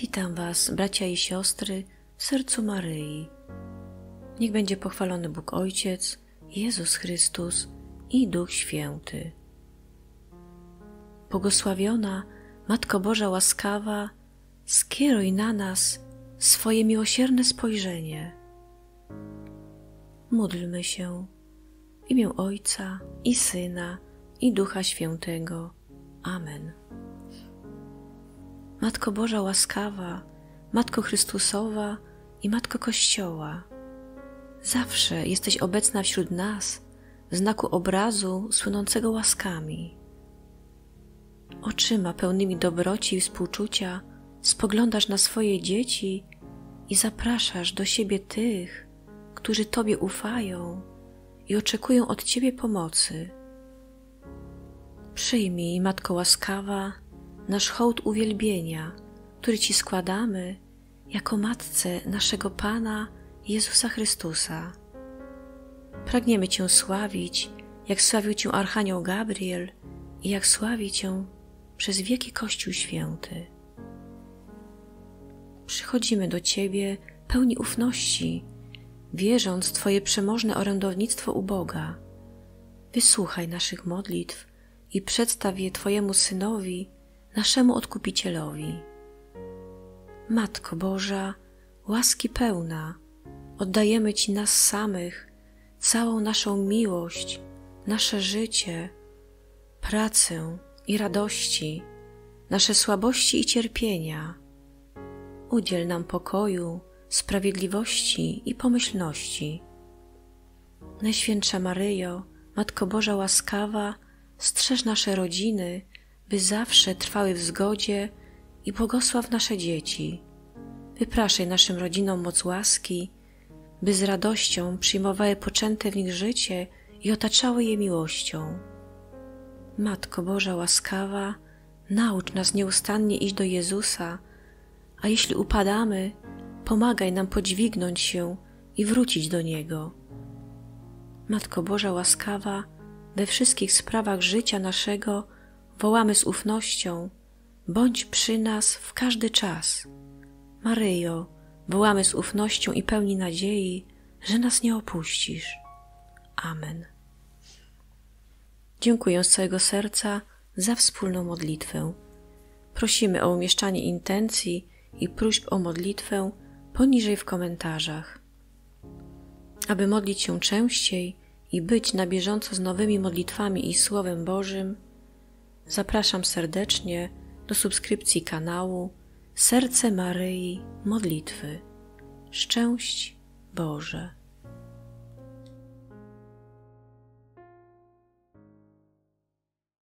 Witam Was, bracia i siostry, w sercu Maryi. Niech będzie pochwalony Bóg Ojciec, Jezus Chrystus i Duch Święty. Błogosławiona Matko Boża łaskawa, skieruj na nas swoje miłosierne spojrzenie. Módlmy się w imię Ojca i Syna i Ducha Świętego. Amen. Matko Boża łaskawa, Matko Chrystusowa i Matko Kościoła, zawsze jesteś obecna wśród nas w znaku obrazu słynącego łaskami. Oczyma pełnymi dobroci i współczucia spoglądasz na swoje dzieci i zapraszasz do siebie tych, którzy Tobie ufają i oczekują od Ciebie pomocy. Przyjmij, Matko łaskawa, nasz hołd uwielbienia, który Ci składamy jako Matce naszego Pana Jezusa Chrystusa. Pragniemy Cię sławić, jak sławił Cię Archanioł Gabriel i jak sławi Cię przez wieki Kościół Święty. Przychodzimy do Ciebie pełni ufności, wierząc w Twoje przemożne orędownictwo u Boga. Wysłuchaj naszych modlitw i przedstaw je Twojemu Synowi, naszemu Odkupicielowi. Matko Boża, łaski pełna, oddajemy Ci nas samych, całą naszą miłość, nasze życie, pracę i radości, nasze słabości i cierpienia. Udziel nam pokoju, sprawiedliwości i pomyślności. Najświętsza Maryjo, Matko Boża łaskawa, strzeż nasze rodziny, by zawsze trwały w zgodzie i błogosław nasze dzieci. Wypraszaj naszym rodzinom moc łaski, by z radością przyjmowały poczęte w nich życie i otaczały je miłością. Matko Boża łaskawa, naucz nas nieustannie iść do Jezusa, a jeśli upadamy, pomagaj nam podźwignąć się i wrócić do Niego. Matko Boża łaskawa, we wszystkich sprawach życia naszego wołamy z ufnością: bądź przy nas w każdy czas. Maryjo, wołamy z ufnością i pełni nadziei, że nas nie opuścisz. Amen. Dziękuję z całego serca za wspólną modlitwę. Prosimy o umieszczanie intencji i próśb o modlitwę poniżej w komentarzach. Aby modlić się częściej i być na bieżąco z nowymi modlitwami i Słowem Bożym, zapraszam serdecznie do subskrypcji kanału Serce Maryi Modlitwy. Szczęść Boże.